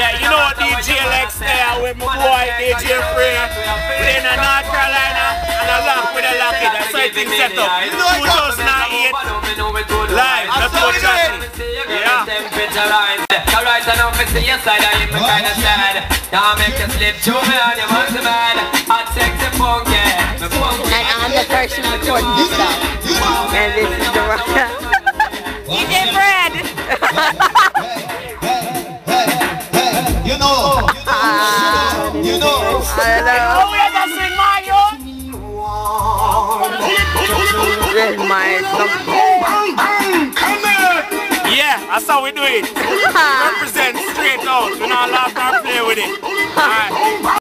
Yeah, you know what? DJ Lex there with my boy DJ Free. Playing in North Carolina and I lock with a lock it. That's how it's set up. 2008. Live, that's what Johnny. Yeah. Alright, I know if it's your side, I am kinda sad. Now I make you slip to me and you want to man. Hot, sexy, funky. And I'm the person recording this stuff. And this is the rock. DJ Fred. Oh, we have to sing Mario. don't know. This is my Yeah, that's how we do it. Represent straight out. We're not laugh and play with it.